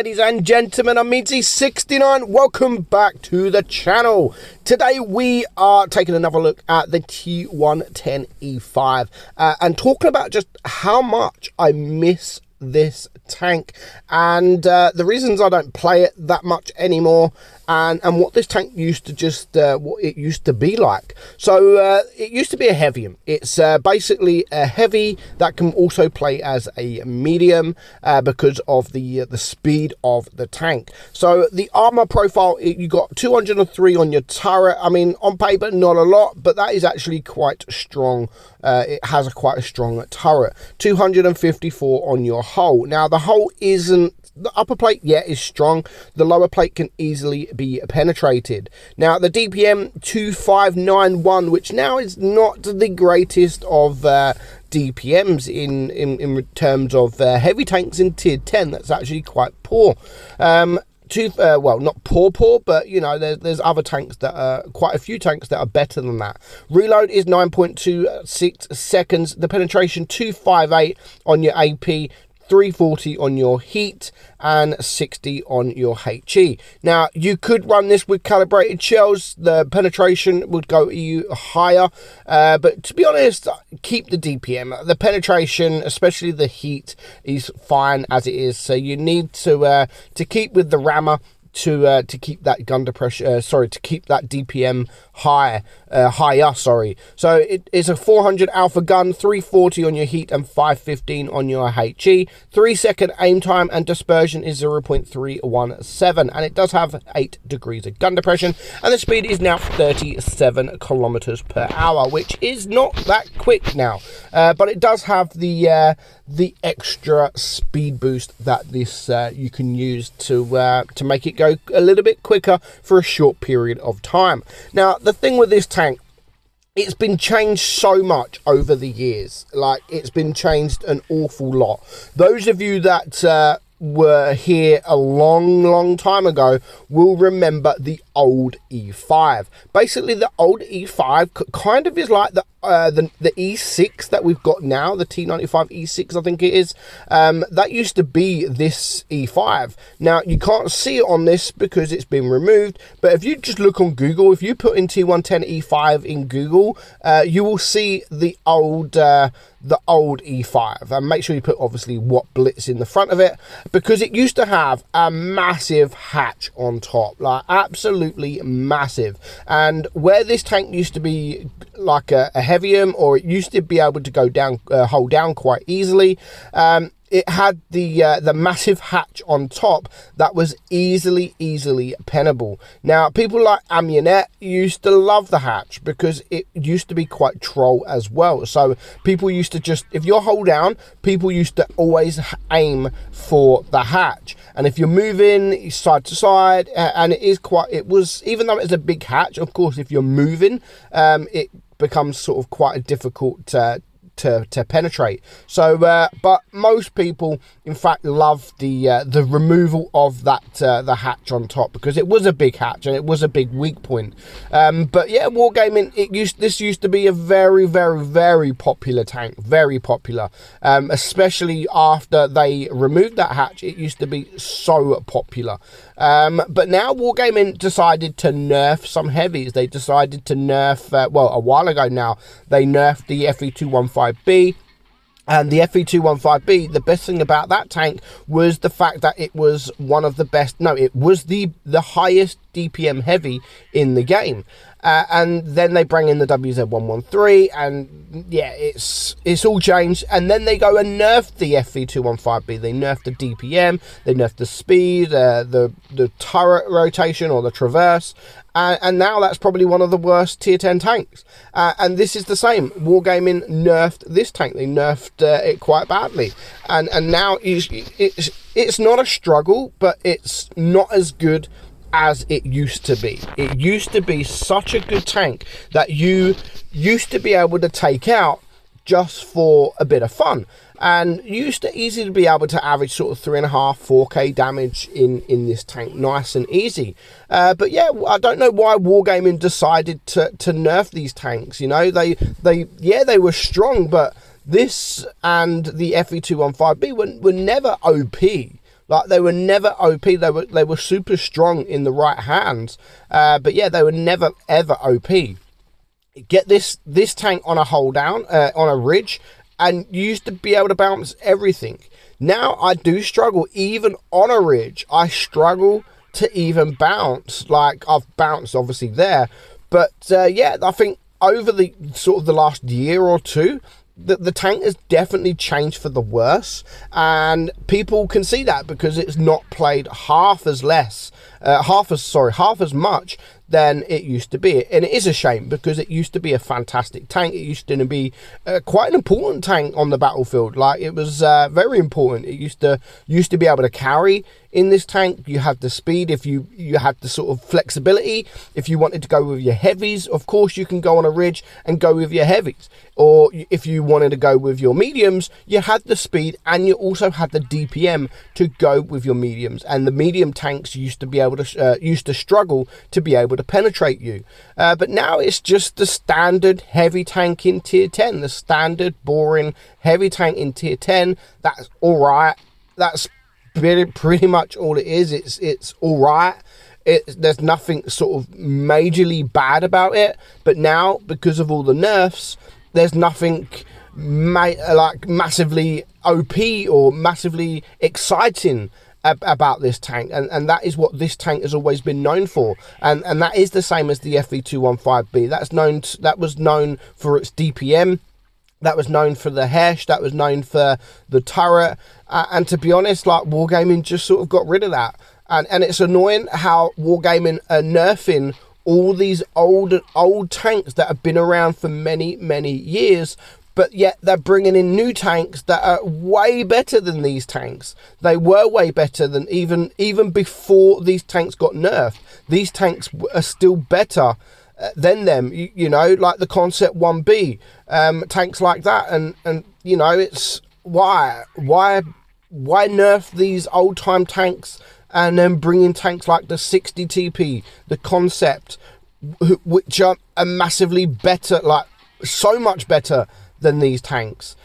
Ladies and gentlemen, I'm Meadsy69. Welcome back to the channel. Today we are taking another look at the T110E5 uh, and talking about just how much I miss this tank and uh, the reasons I don't play it that much anymore and, and what this tank used to just uh, what it used to be like. So uh, it used to be a heavium. It's uh, basically a heavy that can also play as a medium uh, because of the uh, the speed of the tank. So the armor profile you got 203 on your turret. I mean on paper not a lot, but that is actually quite strong. it has a quite a strong turret. 254 on your hull. Now the hull isn't the upper plate, yeah, is strong. The lower plate can easily be penetrated. Now, the DPM 2591, which now is not the greatest of uh, DPMs in, in, in terms of uh, heavy tanks in tier 10, that's actually quite poor. Um, uh, well, not poor, poor, but you know, there's there's other tanks that are quite a few tanks that are better than that. Reload is 9.26 seconds. The penetration 258 on your AP, 340 on your heat and 60 on your HE. Now, you could run this with calibrated shells. The penetration would go you higher, uh, but to be honest, keep the DPM. The penetration, especially the heat, is fine as it is. So you need to uh, to keep with the rammer to uh, to keep that gun pressure. Uh, sorry, to keep that DPM high, uh, higher. Sorry. So it is a 400 alpha gun, 340 on your heat and 515 on your HE. Three second aim time and dispersion is 0.317, and it does have eight degrees of gun depression, and the speed is now 37 kilometers per hour, which is not that quick now, uh, but it does have the uh, the extra speed boost that this uh, you can use to to make it go a little bit quicker for a short period of time. Now, the thing with this tank it's been changed so much over the years. Like it's been changed an awful lot. Those of you that uh, were here a long, long time ago will remember the old E5. Basically, the old E5 kind of is like the uh, the, the E6 that we've got now, the T95 E6, I think it is. Um, that used to be this E5. Now, you can't see it on this because it's been removed, but if you just look on Google, if you put in T110 E5 in Google, uh, you will see the old. Uh, the old E5 and make sure you put obviously WoT Blitz in the front of it because it used to have a massive hatch on top like absolutely massive. And where this tank used to be like a, a heavium or it used to be able to go down uh, hold down quite easily um, it had the uh, the massive hatch on top that was easily easily pennable. Now, people like Amunet used to love the hatch because it used to be quite troll as well. So people used to just if you're hold down, people used to always aim for the hatch. And if you're moving side to side, and it is quite, it was even though it's a big hatch. Of course, if you're moving, um, it becomes sort of quite a difficult uh, to, to penetrate. So, uh, but most people, in fact, love the uh, the removal of that uh, the hatch on top because it was a big hatch and it was a big weak point. Um, but yeah, wargaming it used this used to be a very very very popular tank, very popular, um, especially after they removed that hatch. It used to be so popular. Um, but now Wargaming decided to nerf some heavies. They decided to nerf, uh, well, a while ago now, they nerfed the FV215B and the FV215B, the best thing about that tank was the fact that it was one of the best, no, it was the, the highest DPM heavy in the game. Uh, and then they bring in the WZ113, and yeah, it's it's all changed. And then they go and nerf the FV215B. They nerf the DPM, they nerf the speed, uh, the the turret rotation or the traverse, uh, and now that's probably one of the worst tier 10 tanks. Uh, and this is the same. Wargaming nerfed this tank. They nerfed uh, it quite badly. And and now it's, it's, it's not a struggle, but it's not as good as it used to be. It used to be such a good tank that you used to be able to take out just for a bit of fun and used to easy to be able to average sort of three and a half, four k damage in in this tank, nice and easy. Uh, but yeah, I don't know why Wargaming decided to to nerf these tanks. You know, they they yeah they were strong, but this and the FV215B were, were never OP Like they were never OP. They were they were super strong in the right hands. Uh, but yeah, they were never ever OP. Get this this tank on a hold down uh, on a ridge, and used to be able to bounce everything. Now I do struggle even on a ridge. I struggle to even bounce. Like I've bounced obviously there, but uh, yeah, I think over the sort of the last year or two, the, the tank has definitely changed for the worse, and people can see that because it's not played half as less, uh, half as sorry, half as much than it used to be. And it is a shame because it used to be a fantastic tank. It used to be uh, quite an important tank on the battlefield. Like it was uh, very important. It used to used to be able to carry in this tank. You had the speed. If you you had the sort of flexibility. If you wanted to go with your heavies, of course you can go on a ridge and go with your heavies. Or if you wanted to go with your mediums, you had the speed and you also had the DPM to go with your mediums. And the medium tanks used to be able to uh, used to struggle to be able to penetrate you. Uh, but now it's just the standard heavy tank in tier 10, the standard boring heavy tank in tier 10. That's all right. That's pretty, pretty much all it is. It's it's all right. It, there's nothing sort of majorly bad about it. But now, because of all the nerfs, there's nothing ma- like massively OP or massively exciting about this tank, and, and that is what this tank has always been known for, and and that is the same as the FV215B. That's known that was known for its DPM, that was known for the hash, that was known for the turret, uh, and to be honest, like Wargaming just sort of got rid of that, and and it's annoying how Wargaming are nerfing all these old old tanks that have been around for many many years but yet they're bringing in new tanks that are way better than these tanks. They were way better than even even before these tanks got nerfed. These tanks are still better uh, than them. You, you know, like the Concept One B, um, tanks like that, and and you know, it's why why why nerf these old time tanks and then bring in tanks like the 60 TP, the Concept, which are, are massively better, like so much better than these tanks.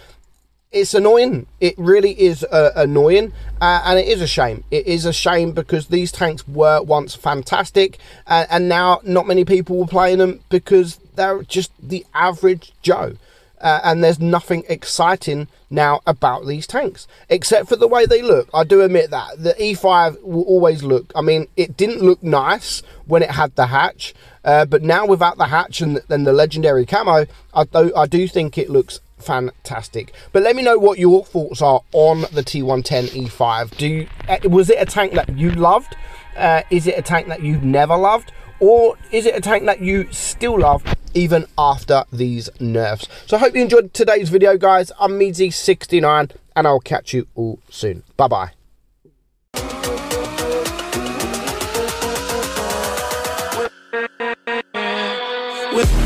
It's annoying. It really is uh, annoying, uh, and it is a shame. It is a shame because these tanks were once fantastic, uh, and now not many people were playing them because they're just the average Joe. Uh, and there's nothing exciting now about these tanks except for the way they look. I do admit that the E5 will always look. I mean, it didn't look nice when it had the hatch, uh, but now without the hatch and then the legendary camo, I do I do think it looks fantastic. But let me know what your thoughts are on the T110 E5. Do you, uh, was it a tank that you loved? Uh, is it a tank that you've never loved? Or is it a tank that you still love even after these nerfs? So I hope you enjoyed today's video, guys. I'm Meadsy69, and I'll catch you all soon. Bye-bye. with